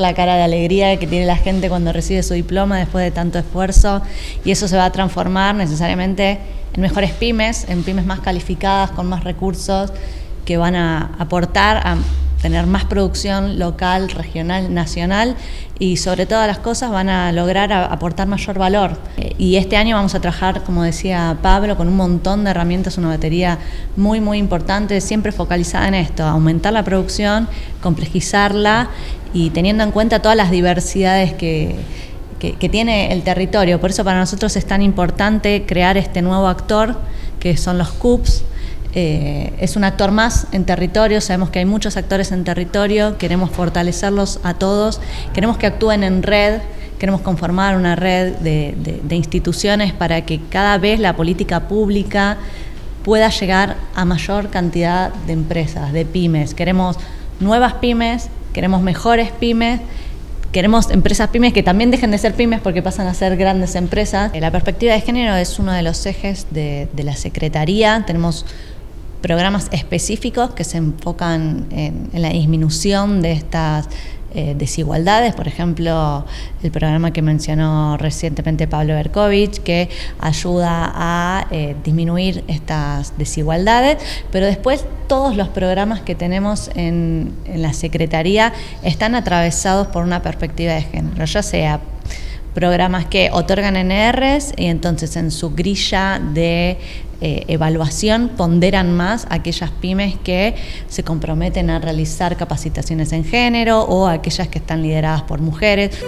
la cara de alegría que tiene la gente cuando recibe su diploma después de tanto esfuerzo y eso se va a transformar necesariamente en mejores pymes, en pymes más calificadas, con más recursos, que van a aportar a tener más producción local, regional, nacional y sobre todas las cosas van a lograr aportar mayor valor. Y este año vamos a trabajar, como decía Pablo, con un montón de herramientas, una batería muy, muy importante, siempre focalizada en esto, aumentar la producción, complejizarla y teniendo en cuenta todas las diversidades que, que, tiene el territorio. Por eso para nosotros es tan importante crear este nuevo actor, que son los CUPS. Eh, es un actor más en territorio, sabemos que hay muchos actores en territorio, queremos fortalecerlos a todos, queremos que actúen en red, queremos conformar una red de, de instituciones para que cada vez la política pública pueda llegar a mayor cantidad de empresas, de pymes. Queremos nuevas pymes, queremos mejores pymes Queremos empresas pymes que también dejen de ser pymes porque pasan a ser grandes empresas. La perspectiva de género es uno de los ejes de, la Secretaría. Tenemos programas específicos que se enfocan en la disminución de estas eh, desigualdades, por ejemplo, el programa que mencionó recientemente Pablo Berkovich, que ayuda a eh, disminuir estas desigualdades, pero después todos los programas que tenemos en, en la Secretaría están atravesados por una perspectiva de género, ya sea programas que otorgan NRs y entonces en su grilla de eh, evaluación ponderan más aquellas pymes que se comprometen a realizar capacitaciones en género o aquellas que están lideradas por mujeres.